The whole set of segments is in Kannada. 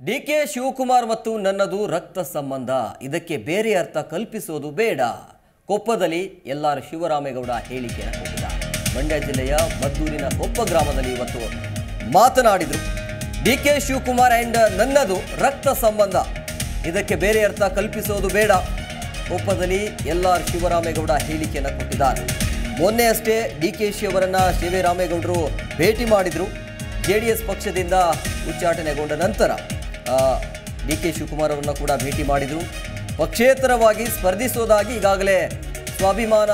ಡಿ ಕೆ ಶಿವಕುಮಾರ್ ಮತ್ತು ನನ್ನದು ರಕ್ತ ಸಂಬಂಧ. ಇದಕ್ಕೆ ಬೇರೆ ಅರ್ಥ ಕಲ್ಪಿಸೋದು ಬೇಡ. ಕೊಪ್ಪದಲ್ಲಿ ಎಲ್ಆರ್ ಶಿವರಾಮೇಗೌಡ ಹೇಳಿಕೆಯನ್ನು ಕೊಟ್ಟಿದ್ದಾರೆ ಮಂಡ್ಯ ಜಿಲ್ಲೆಯ ಮದ್ದೂರಿನ ಕೊಪ್ಪ ಗ್ರಾಮದಲ್ಲಿ ಇವತ್ತು ಮಾತನಾಡಿದರು. ಡಿ ಕೆ ಶಿವಕುಮಾರ್ ಆ್ಯಂಡ್ ನನ್ನದು ರಕ್ತ ಸಂಬಂಧ. ಇದಕ್ಕೆ ಬೇರೆ ಅರ್ಥ ಕಲ್ಪಿಸೋದು ಬೇಡ. ಕೊಪ್ಪದಲ್ಲಿ ಎಲ್ಲಾರ್ ಶಿವರಾಮೇಗೌಡ ಹೇಳಿಕೆಯನ್ನು ಕೊಟ್ಟಿದ್ದಾರೆ. ಮೊನ್ನೆ ಅಷ್ಟೇ ಡಿ ಕೆ ಶಿ ಅವರನ್ನು ಶಿವರಾಮೇಗೌಡರು ಭೇಟಿ ಮಾಡಿದರು. ಜೆ ಡಿ ಎಸ್ ಪಕ್ಷದಿಂದ ಉಚ್ಚಾಟನೆಗೊಂಡ ನಂತರ ಡಿ ಕೆ ಶಿವಕುಮಾರ್ ಅವರನ್ನು ಕೂಡ ಭೇಟಿ ಮಾಡಿದರು. ಪಕ್ಷೇತರವಾಗಿ ಸ್ಪರ್ಧಿಸೋದಾಗಿ ಈಗಾಗಲೇ ಸ್ವಾಭಿಮಾನ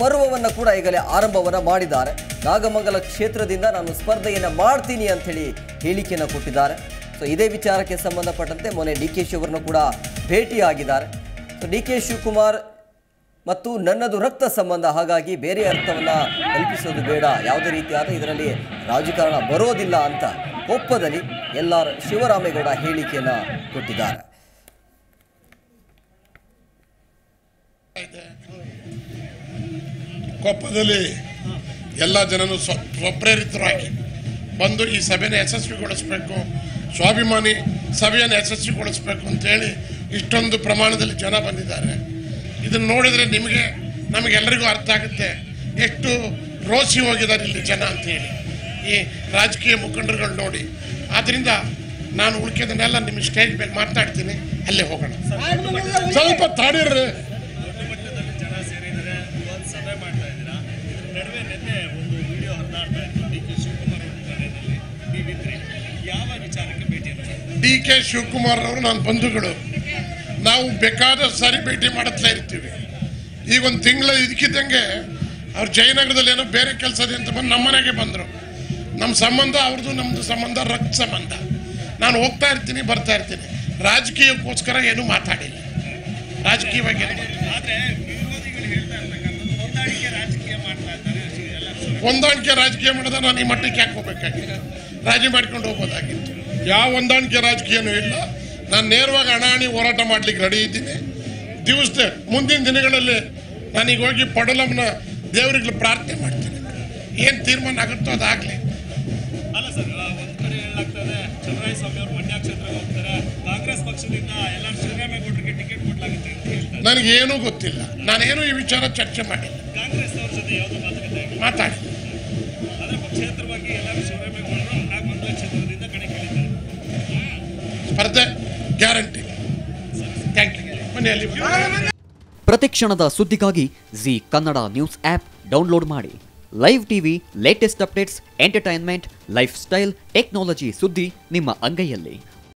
ಪರ್ವವನ್ನು ಕೂಡ ಈಗಲೇ ಆರಂಭವನ್ನು ಮಾಡಿದ್ದಾರೆ. ನಾಗಮಂಗಲ ಕ್ಷೇತ್ರದಿಂದ ನಾನು ಸ್ಪರ್ಧೆಯನ್ನು ಮಾಡ್ತೀನಿ ಅಂಥೇಳಿ ಹೇಳಿಕೆಯನ್ನು ಕೊಟ್ಟಿದ್ದಾರೆ. ಸೊ ಇದೇ ವಿಚಾರಕ್ಕೆ ಸಂಬಂಧಪಟ್ಟಂತೆ ಮೊನ್ನೆ ಡಿ ಕೆ ಶಿವರನ್ನು ಕೂಡ ಭೇಟಿಯಾಗಿದ್ದಾರೆ. ಸೊ ಡಿ ಕೆ ಶಿವಕುಮಾರ್ ಮತ್ತು ನನ್ನದು ರಕ್ತ ಸಂಬಂಧ, ಹಾಗಾಗಿ ಬೇರೆ ಅರ್ಥವನ್ನು ಕಲ್ಪಿಸೋದು ಬೇಡ. ಯಾವುದೇ ರೀತಿಯಾದ ಇದರಲ್ಲಿ ರಾಜಕಾರಣ ಬರೋದಿಲ್ಲ ಅಂತ ಕೊಪ್ಪದಲ್ಲಿ ಎಲ್ಲರ ಶಿವರಾಮೇಗೌಡ ಹೇಳಿಕೆಯನ್ನು ಕೊಟ್ಟಿದ್ದಾರೆ. ಕೊಪ್ಪದಲ್ಲಿ ಎಲ್ಲ ಸ್ವ, ಸ್ವಪ್ರೇರಿತರಾಗಿ ಬಂದು ಈ ಸಭೆನ ಯಶಸ್ವಿಗೊಳಿಸಬೇಕು, ಸ್ವಾಭಿಮಾನಿ ಸಭೆಯನ್ನು ಯಶಸ್ವಿಗೊಳಿಸಬೇಕು ಅಂತೇಳಿ ಇಷ್ಟೊಂದು ಪ್ರಮಾಣದಲ್ಲಿ ಜನ ಬಂದಿದ್ದಾರೆ. ಇದನ್ನು ನೋಡಿದರೆ ನಿಮಗೆ, ನಮಗೆಲ್ಲರಿಗೂ ಅರ್ಥ ಆಗುತ್ತೆ ಎಷ್ಟು ರೋಸಿ ಹೋಗಿದ್ದಾರೆ ಇಲ್ಲಿ ಜನ ಅಂತೇಳಿ ಈ ರಾಜಕೀಯ ಮುಖಂಡರುಗಳು ನೋಡಿ. ಆದ್ದರಿಂದ ನಾನು ಉಳ್ಕಿದನ್ನೆಲ್ಲ ನಿಮ್ಮ ಸ್ಟೇಜ್ ಮೇಲೆ ಮಾತಾಡ್ತೀನಿ. ಅಲ್ಲೇ ಹೋಗೋಣ. ಸ್ವಲ್ಪ ತಾಡಿರ್ರಿ. ದೊಡ್ಡ ಮಟ್ಟದಲ್ಲಿ ಜನ ಸೇರಿದ್ದಾರೆ. ಇವತ್ತು ಸಭೆ ಮಾಡ್ತಾ ಇದ್ದೀರಾ? ನಡುವೆ ನಿನ್ನೆ ಒಂದು ವಿಡಿಯೋ ಹರಿದಾಡ್ತಾ ಡಿ ಕೆ ಶಿವಕುಮಾರ್ ಅವ್ರ ನನ್ನ ಬಂಧುಗಳು. ನಾವು ಬೇಕಾದ ಸಾರಿ ಭೇಟಿ ಮಾಡುತ್ತಾ ಇರ್ತೀವಿ. ಈಗ ಒಂದು ತಿಂಗಳ ಇದಕ್ಕಿದ್ದಂಗೆ ಅವ್ರು ಜಯನಗರದಲ್ಲಿ ಏನೋ ಬೇರೆ ಕೆಲಸದ ಅಂತ ಬಂದು ನಮ್ಮ ಮನೆಗೆ ಬಂದರು. ನಮ್ಮ ಸಂಬಂಧ ಅವ್ರದ್ದು ನಮ್ಮದು ಸಂಬಂಧ ರಕ್ತ ಸಂಬಂಧ. ನಾನು ಹೋಗ್ತಾ ಇರ್ತೀನಿ ಬರ್ತಾ ಇರ್ತೀನಿ. ರಾಜಕೀಯಕ್ಕೋಸ್ಕರ ಏನು ಮಾತಾಡಿಲ್ಲ. ರಾಜಕೀಯವಾಗಿ ಏನು ಹೊಂದಾಣಿಕೆ ರಾಜಕೀಯ ಮಾಡಿದ ನಾನು ಈ ಮಟ್ಟಕ್ಕೆ ಯಾಕೆ ಹೋಗ್ಬೇಕಾಗಿತ್ತು? ರಾಜಿ ಮಾಡ್ಕೊಂಡು ಹೋಗೋದಾಗಿತ್ತು ಯಾವ ಹೊಂದಾಣಿಕೆ ರಾಜಕೀಯನೂ ಇಲ್ಲ. ನಾನು ನೇರವಾಗಿ ಹಣಾಣಿ ಹೋರಾಟ ಮಾಡ್ಲಿಕ್ಕೆ ರೆಡಿ ಇದ್ದೀನಿ. ದಿವಸ ಮುಂದಿನ ದಿನಗಳಲ್ಲಿ ನಾನೀಗ ಹೋಗಿ ಪಡಲಮ್ಮನ ದೇವರಿಗೆ ಪ್ರಾರ್ಥನೆ ಮಾಡ್ತೀನಿ. ಏನು ತೀರ್ಮಾನ ಆಗುತ್ತೋ ಅದಾಗಲಿ. ಪಕ್ಷದಿಂದ ಎಲ್ಲ ಶಿವರಾಮೇಗೌಡರಿಗೆ ಟಿಕೆಟ್ ಕೊಡ್ಲಾಗುತ್ತೆ ಅಂತ ಹೇಳ್ತಾರೆ ನನಗೇನೂ ಗೊತ್ತಿಲ್ಲ. ನಾನೇನು ಈ ವಿಚಾರ ಚರ್ಚೆ ಮಾಡಿಲ್ಲ. ಕಾಂಗ್ರೆಸ್ ಅವ್ರ ಜೊತೆ ಯಾವುದೋ ಮಾತುಕತೆ ಆಗಿಲ್ಲ ಮಾತಾಡಿ. ಆದ್ರೆ ಪಕ್ಷೇತರವಾಗಿ ಎಲ್ಲ ಶಿವರಾಮೇಗೌಡರು ನಾಗಮಂಗಲ ಕ್ಷೇತ್ರದಿಂದ ಕಣಕ್ಕಿಳಿದ್ದಾರೆ ಸ್ಪರ್ಧೆ ಗ್ಯಾರಂಟಿ. ಥ್ಯಾಂಕ್ ಯು ಮನೆಯಲ್ಲಿ ಪ್ರತಿಕ್ಷಣದ ಸುದ್ದಿಗಾಗಿ Zee Kannada news app download ಮಾಡಿ. Live TV latest updates entertainment life style technology ಸುದ್ದಿ ನಿಮ್ಮ ಅಂಗೈಯಲ್ಲಿ.